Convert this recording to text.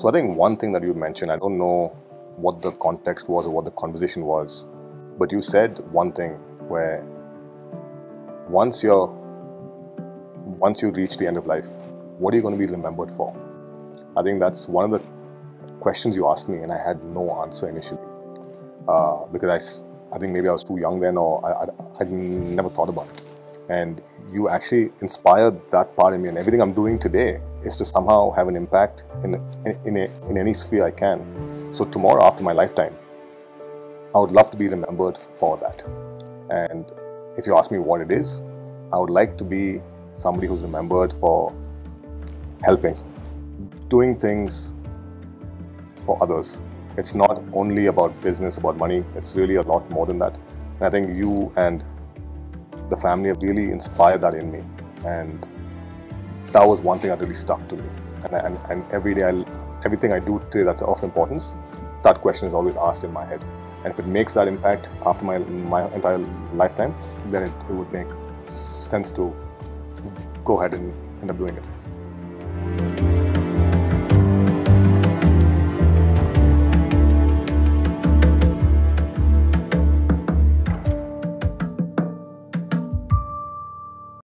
So I think one thing that you mentioned, I don't know what the context was or what the conversation was, but you said one thing where once you're once you reach the end of life, what are you going to be remembered for? I think that's one of the questions you asked me, and I had no answer initially uh, because I, I think maybe I was too young then, or I, I, I never thought about it. And you actually inspired that part in me, and everything I'm doing today is to somehow have an impact in in, in, a, in any sphere I can. So tomorrow, after my lifetime, I would love to be remembered for that. And if you ask me what it is, I would like to be somebody who's remembered for helping, doing things for others. It's not only about business, about money, it's really a lot more than that. And I think you and the family really inspired that in me. And that was one thing that really stuck to me. And, and, and every day, I, everything I do today that's of importance, that question is always asked in my head. And if it makes that impact after my, my entire lifetime, then it, it would make sense to go ahead and end up doing it.